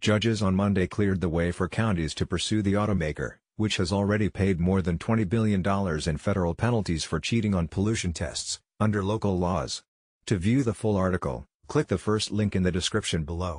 Judges on Monday cleared the way for counties to pursue the automaker, which has already paid more than $20 billion in federal penalties for cheating on pollution tests, under local laws. To view the full article, click the first link in the description below.